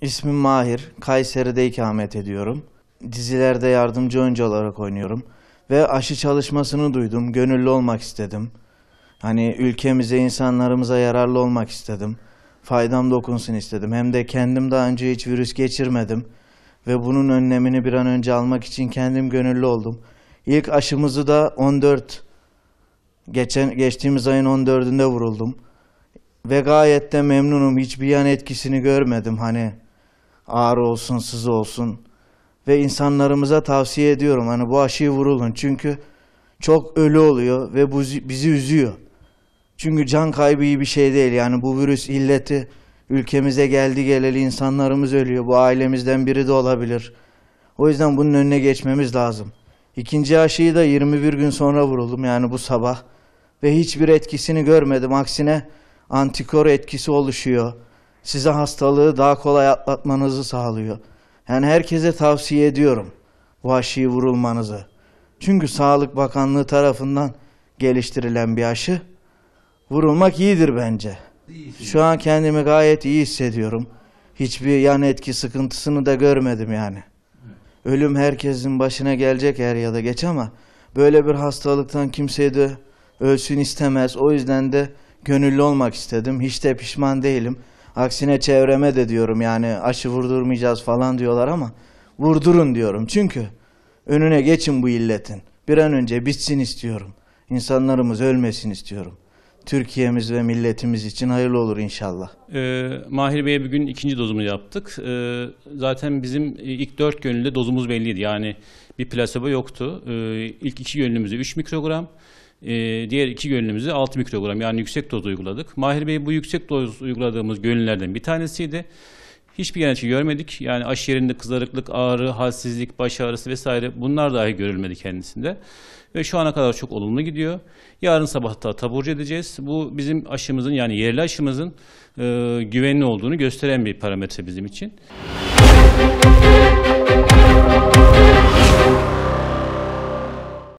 İsmim Mahir. Kayseri'de ikamet ediyorum. Dizilerde yardımcı oyuncu olarak oynuyorum. Ve aşı çalışmasını duydum. Gönüllü olmak istedim. Hani ülkemize, insanlarımıza yararlı olmak istedim. Faydam dokunsun istedim. Hem de kendim daha önce hiç virüs geçirmedim. Ve bunun önlemini bir an önce almak için kendim gönüllü oldum. İlk aşımızı da 14 geçen geçtiğimiz ayın 14'ünde vuruldum. Ve gayet de memnunum. Hiçbir yan etkisini görmedim. Hani ağrı olsun, sızı olsun. Ve insanlarımıza tavsiye ediyorum. Hani bu aşıyı vurulun. Çünkü çok ölü oluyor ve bu bizi üzüyor. Çünkü can kaybı iyi bir şey değil. Yani bu virüs illeti ülkemize geldi geleli insanlarımız ölüyor. Bu ailemizden biri de olabilir. O yüzden bunun önüne geçmemiz lazım. İkinci aşıyı da 21 gün sonra vuruldum yani bu sabah. Ve hiçbir etkisini görmedim. Aksine antikor etkisi oluşuyor. Size hastalığı daha kolay atlatmanızı sağlıyor. Yani herkese tavsiye ediyorum bu aşıyı vurulmanızı. Çünkü Sağlık Bakanlığı tarafından geliştirilen bir aşı. Vurulmak iyidir bence. Şu an kendimi gayet iyi hissediyorum. Hiçbir yan etki sıkıntısını da görmedim yani. Ölüm herkesin başına gelecek er ya da geç ama böyle bir hastalıktan kimse de ölsün istemez. O yüzden de gönüllü olmak istedim. Hiç de pişman değilim. Aksine çevreme de diyorum yani aşı vurdurmayacağız falan diyorlar ama vurdurun diyorum. Çünkü önüne geçin bu illetin. Bir an önce bitsin istiyorum. İnsanlarımız ölmesin istiyorum. Türkiye'miz ve milletimiz için hayırlı olur inşallah. Ee, Mahir Bey'e bugün ikinci dozumuzu yaptık. Ee, zaten bizim ilk dört gönüllüde dozumuz belliydi. Yani bir plasebo yoktu. Ee, ilk iki gönüllümüze 3 mikrogram, e, diğer iki gönüllümüze 6 mikrogram yani yüksek doz uyguladık. Mahir Bey bu yüksek doz uyguladığımız gönüllerden bir tanesiydi. Hiçbir yan etki görmedik. Yani aşı yerinde kızarıklık, ağrı, halsizlik, baş ağrısı vesaire bunlar dahi görülmedi kendisinde. Ve şu ana kadar çok olumlu gidiyor. Yarın sabah da taburcu edeceğiz. Bu bizim aşımızın yani yerli aşımızın e, güvenli olduğunu gösteren bir parametre bizim için.